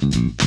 Mm-hmm.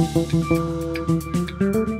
You.